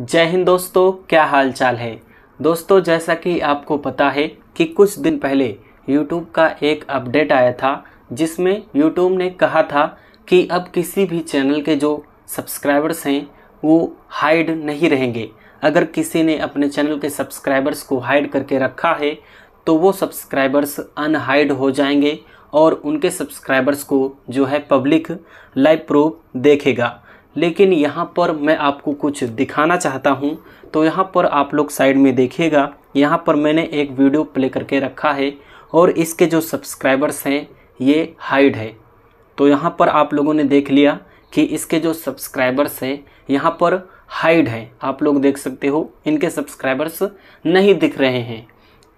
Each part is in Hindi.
जय हिंद दोस्तों, क्या हाल चाल है? दोस्तों, जैसा कि आपको पता है कि कुछ दिन पहले YouTube का एक अपडेट आया था, जिसमें YouTube ने कहा था कि अब किसी भी चैनल के जो सब्सक्राइबर्स हैं, वो हाइड नहीं रहेंगे। अगर किसी ने अपने चैनल के सब्सक्राइबर्स को हाइड करके रखा है तो वो सब्सक्राइबर्स अनहाइड हो जाएँगे और उनके सब्सक्राइबर्स को जो है पब्लिक लाइव प्रूफ देखेगा। लेकिन यहाँ पर मैं आपको कुछ दिखाना चाहता हूँ। तो यहाँ पर आप लोग साइड में देखिएगा। यहाँ पर मैंने एक वीडियो प्ले करके रखा है और इसके जो सब्सक्राइबर्स हैं, ये हाइड है। तो यहाँ पर आप लोगों ने देख लिया कि इसके जो सब्सक्राइबर्स हैं, यहाँ पर हाइड है। आप लोग देख सकते हो, इनके सब्सक्राइबर्स नहीं दिख रहे हैं।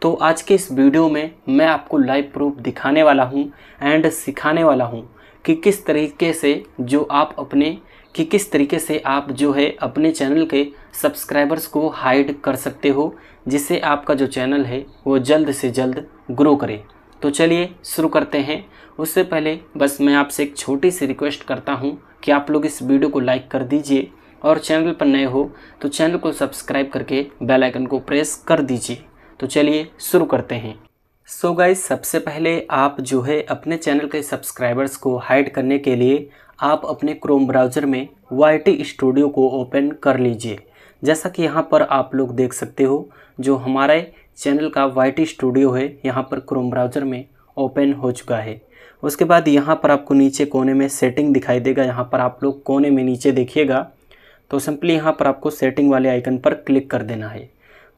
तो आज के इस वीडियो में मैं आपको लाइव प्रूफ दिखाने वाला हूँ एंड सिखाने वाला हूँ कि किस तरीके से जो आप अपने कि किस तरीके से आप जो है अपने चैनल के सब्सक्राइबर्स को हाइड कर सकते हो, जिससे आपका जो चैनल है वो जल्द से जल्द ग्रो करे। तो चलिए शुरू करते हैं। उससे पहले बस मैं आपसे एक छोटी सी रिक्वेस्ट करता हूँ कि आप लोग इस वीडियो को लाइक कर दीजिए और चैनल पर नए हो तो चैनल को सब्सक्राइब करके बेल आइकन को प्रेस कर दीजिए। तो चलिए शुरू करते हैं। सो so गाइज़ सबसे पहले आप जो है अपने चैनल के सब्सक्राइबर्स को हाइड करने के लिए आप अपने क्रोम ब्राउज़र में वाईटी स्टूडियो को ओपन कर लीजिए। जैसा कि यहाँ पर आप लोग देख सकते हो, जो हमारे चैनल का वाईटी स्टूडियो है, यहाँ पर क्रोम ब्राउज़र में ओपन हो चुका है। उसके बाद यहाँ पर आपको नीचे कोने में सेटिंग दिखाई देगा। यहाँ पर आप लोग कोने में नीचे देखिएगा तो सिंपली यहाँ पर आपको सेटिंग वाले आइकन पर क्लिक कर देना है।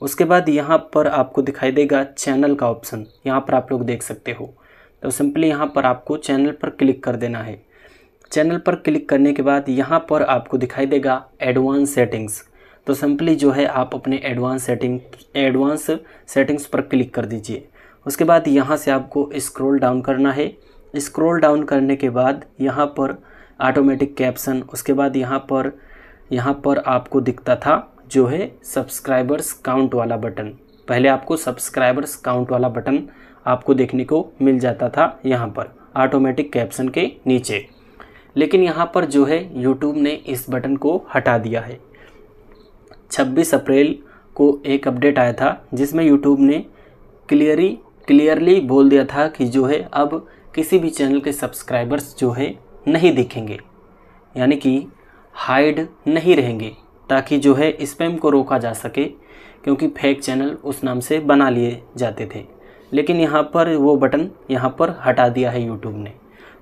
उसके बाद यहाँ पर आपको दिखाई देगा चैनल का ऑप्शन। यहाँ पर आप लोग देख सकते हो। तो सिंपली यहाँ पर आपको चैनल पर क्लिक कर देना है। चैनल पर क्लिक करने के बाद यहाँ पर आपको दिखाई देगा एडवांस सेटिंग्स। तो सिंपली जो है आप अपने एडवांस सेटिंग, एडवांस सेटिंग्स पर क्लिक कर दीजिए। उसके बाद यहाँ से आपको स्क्रॉल डाउन करना है। स्क्रॉल डाउन करने के बाद यहाँ पर ऑटोमेटिक कैप्शन उसके बाद यहाँ पर यहाँ पर आपको दिखता था जो है सब्सक्राइबर्स काउंट वाला बटन पहले आपको सब्सक्राइबर्स काउंट वाला बटन आपको देखने को मिल जाता था यहाँ पर ऑटोमेटिक कैप्शन के नीचे। लेकिन यहाँ पर जो है यूट्यूब ने इस बटन को हटा दिया है। 26 अप्रैल को एक अपडेट आया था, जिसमें यूट्यूब ने क्लियरी क्लियरली बोल दिया था कि जो है अब किसी भी चैनल के सब्सक्राइबर्स जो है नहीं दिखेंगे। यानी कि हाइड नहीं रहेंगे। ताकि जो है स्पैम को रोका जा सके, क्योंकि फेक चैनल उस नाम से बना लिए जाते थे। लेकिन यहाँ पर वो बटन यहाँ पर हटा दिया है यूट्यूब ने।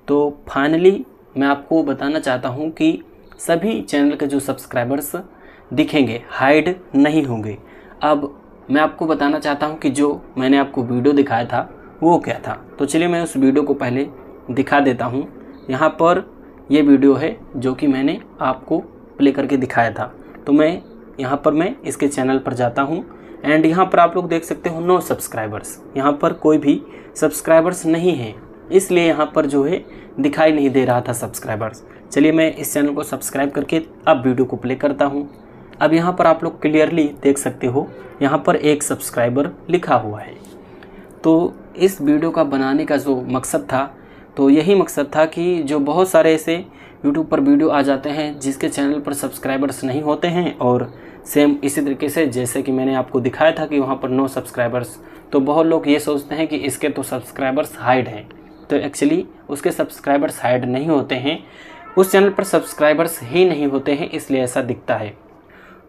तो फाइनली मैं आपको बताना चाहता हूँ कि सभी चैनल के जो सब्सक्राइबर्स दिखेंगे हाइड नहीं होंगे। अब मैं आपको बताना चाहता हूँ कि जो मैंने आपको वीडियो दिखाया था, वो क्या था? तो चलिए मैं उस वीडियो को पहले दिखा देता हूँ। यहाँ पर ये वीडियो है जो कि मैंने आपको प्ले करके दिखाया था। तो मैं यहाँ पर मैं इसके चैनल पर जाता हूँ। एंड यहाँ पर आप लोग देख सकते हो नो सब्सक्राइबर्स यहाँ पर कोई भी सब्सक्राइबर्स नहीं है। इसलिए यहाँ पर जो है दिखाई नहीं दे रहा था सब्सक्राइबर्स चलिए मैं इस चैनल को सब्सक्राइब करके अब वीडियो को प्ले करता हूँ। अब यहाँ पर आप लोग क्लियरली देख सकते हो, यहाँ पर एक सब्सक्राइबर लिखा हुआ है। तो इस वीडियो का बनाने का जो मकसद था तो यही मकसद था कि जो बहुत सारे ऐसे यूट्यूब पर वीडियो आ जाते हैं, जिसके चैनल पर सब्सक्राइबर्स नहीं होते हैं और सेम इसी तरीके से जैसे कि मैंने आपको दिखाया था कि वहाँ पर नो सब्सक्राइबर्स तो बहुत लोग ये सोचते हैं कि इसके तो सब्सक्राइबर्स हाइड हैं। तो एक्चुअली उसके सब्सक्राइबर्स हाइड नहीं होते हैं, उस चैनल पर सब्सक्राइबर्स ही नहीं होते हैं, इसलिए ऐसा दिखता है।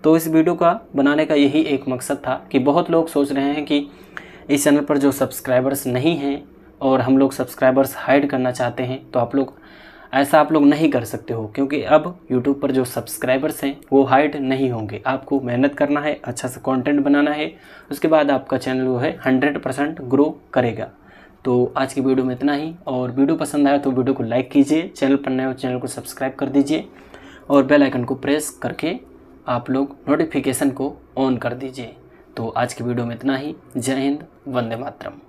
तो इस वीडियो का बनाने का यही एक मकसद था कि बहुत लोग सोच रहे हैं कि इस चैनल पर जो सब्सक्राइबर्स नहीं हैं और हम लोग सब्सक्राइबर्स हाइड करना चाहते हैं तो आप लोग ऐसा आप लोग नहीं कर सकते हो, क्योंकि अब यूट्यूब पर जो सब्सक्राइबर्स हैं, वो हाइड नहीं होंगे। आपको मेहनत करना है अच्छा सा कंटेंट बनाना है, उसके बाद आपका चैनल वो है हंड्रेड परसेंट ग्रो करेगा। तो आज की वीडियो में इतना ही, और वीडियो पसंद आया तो वीडियो को लाइक कीजिए चैनल पर नए हो चैनल को सब्सक्राइब कर दीजिए, और बेल आइकन को प्रेस करके आप लोग नोटिफिकेशन को ऑन कर दीजिए। तो आज की वीडियो में इतना ही, जय हिंद, वंदे मातरम।